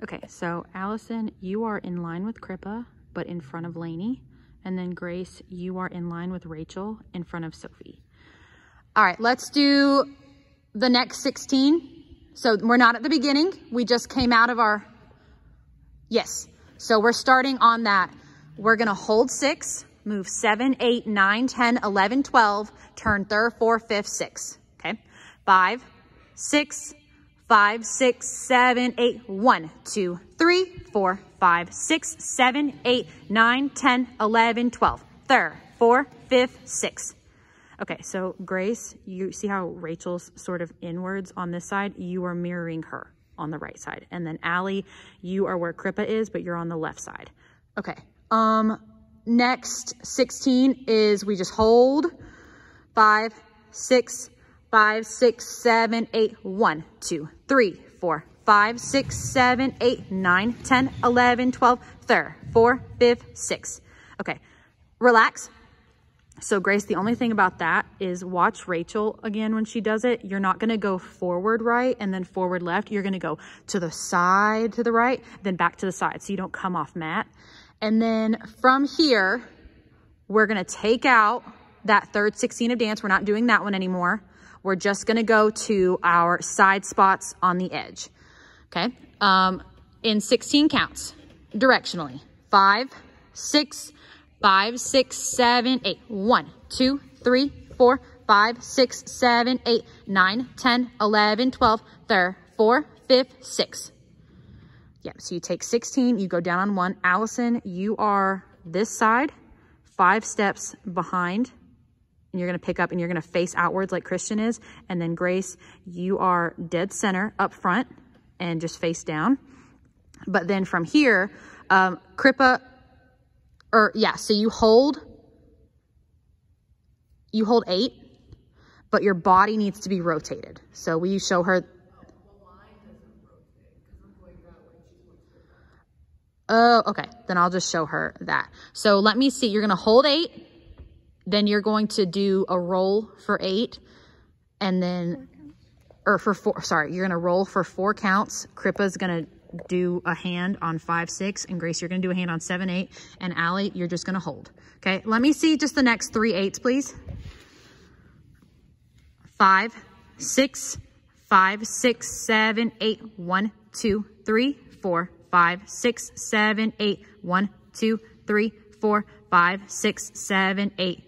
Okay, so Allison, you are in line with Crippa, but in front of Lainey. And then Grace, you are in line with Rachel in front of Sophie. All right, let's do the next 16. So we're not at the beginning. We just came out of our, yes. So we're starting on that. We're gonna hold six, move seven, eight, nine, 10, 11, 12, turn third, fourth, fifth, six, okay? Five, six, five, six, seven, eight, one, two, three, four, five, six, seven, eight, nine, 10, 11, 12. Third, four, fifth, six. Okay, so Grace, you see how Rachel's sort of inwards on this side? You are mirroring her on the right side. And then Allie, you are where Crippa is, but you're on the left side. Okay, um, next 16 is we just hold five, six, five, six, seven, eight, one, two, three, four, five, six, seven, eight, nine, 10, 11, 12, third, four, fifth, six. Okay, relax. So Grace, the only thing about that is watch Rachel again when she does it. You're not gonna go forward right and then forward left. You're gonna go to the side to the right, then back to the side so you don't come off mat. And then from here, we're gonna take out that third 16 of dance. We're not doing that one anymore. We're just gonna go to our side spots on the edge, okay? Um, in 16 counts, directionally. Five, six, five, six, seven, eight. One, two, three, four, five, six, seven, eight, nine, 10, 11, 12, third, four, fifth, six. Yeah, so you take 16, you go down on one. Allison, you are this side, five steps behind and you're going to pick up and you're going to face outwards like Christian is. And then Grace, you are dead center up front and just face down. But then from here, um, Crippa, or yeah, so you hold, you hold eight, but your body needs to be rotated. So will you show her? Oh, okay. Then I'll just show her that. So let me see. You're going to hold eight then you're going to do a roll for eight and then, or for four, sorry, you're going to roll for four counts. Crippa's going to do a hand on five, six, and Grace, you're going to do a hand on seven, eight, and Allie, you're just going to hold. Okay, let me see just the next three eights, please. Five, six, five, six, seven, eight, one, two, three, four, five, six, seven, eight, one, two, three, four, five, six, seven, eight,